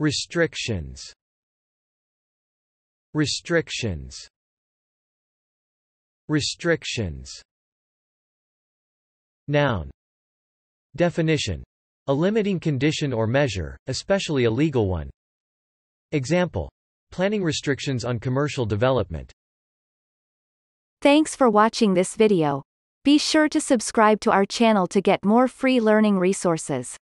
Restrictions Restrictions Restrictions Noun Definition a limiting condition or measure, especially a legal one. Example. Planning restrictions on commercial development. Thanks for watching this video. Be sure to subscribe to our channel to get more free learning resources.